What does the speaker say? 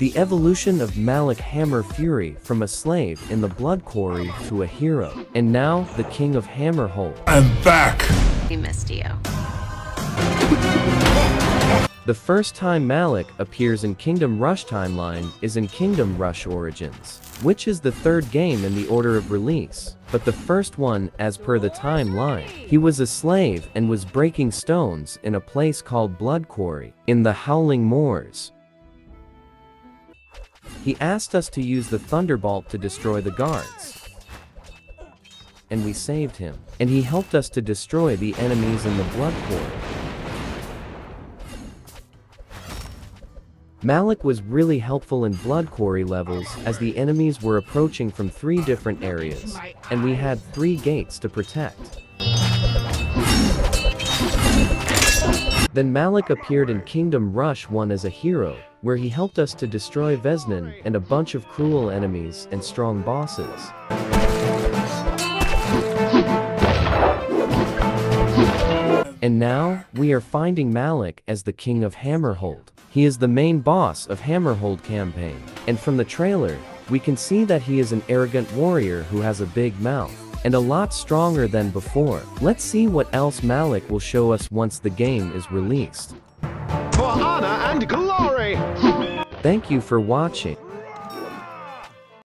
The evolution of Malik Hammerfury from a slave in the Blood Quarry to a hero. And now, the King of Hammerhold. I'm back! We missed you. The first time Malik appears in Kingdom Rush timeline is in Kingdom Rush Origins, which is the third game in the order of release, but the first one as per the timeline. He was a slave and was breaking stones in a place called Blood Quarry, in the Howling Moors. He asked us to use the Thunderbolt to destroy the guards. And we saved him, and he helped us to destroy the enemies in the Blood Quarry. Malik was really helpful in Blood Quarry levels as the enemies were approaching from three different areas, and we had three gates to protect. Then Malik appeared in Kingdom Rush 1 as a hero, where he helped us to destroy Vez'nan and a bunch of cruel enemies and strong bosses. And now, we are finding Malik as the King of Hammerhold. He is the main boss of Hammerhold campaign, and from the trailer, we can see that he is an arrogant warrior who has a big mouth, and a lot stronger than before. Let's see what else Malik will show us once the game is released. And glory! Thank you for watching.